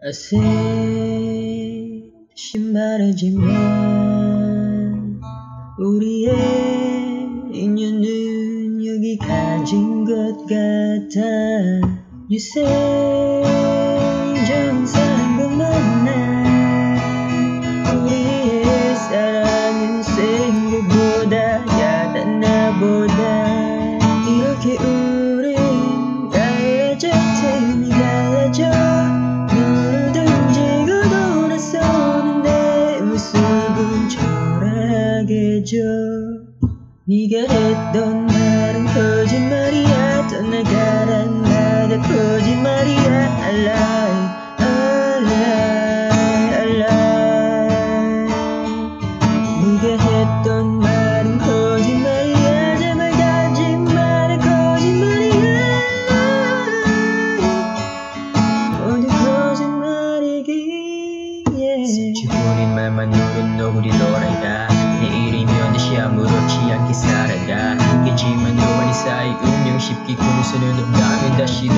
다시 말하지만 우리의 인연은 여기까지인 것 같아. Say 초라하게져 쉽게 꿈수는 없다면 다시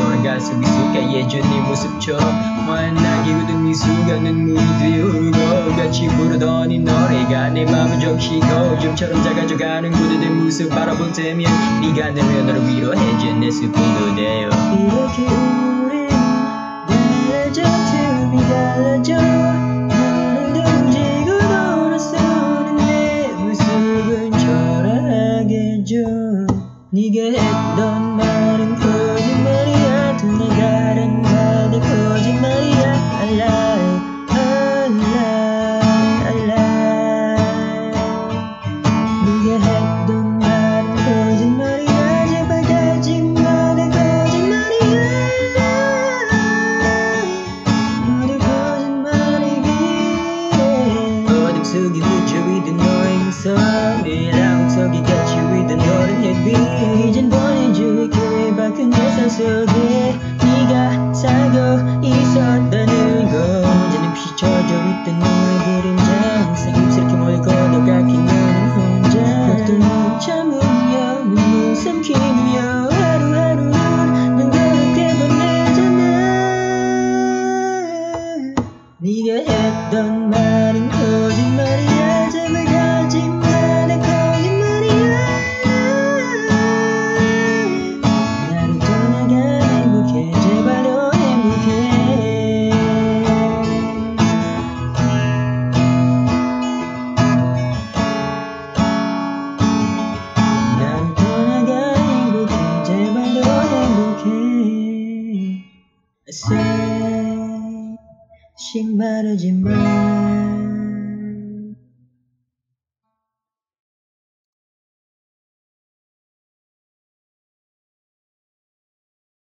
수 있을까 예전의 모습처럼 만나게 굳은 이 순간은 물이 흐르고 같이 부르던 이 노래가 내 맘을 적시고 좀처럼 작아져가는 그대의 모습 바라볼 때면 네가 내면 너를 위로해줘 내 슬픔도 돼요 이렇게 갇혀 있던 너의 햇빛 이젠 보내줄게. 밝은 햇살 속에 네가 살고 있었다는 걸 언제는 비춰져 있던 너의 그림자 항상 멀고 너 같긴 너는 혼자. 벽돌 참으며 눈물 삼키며 네가 했던 말 씩 말하지만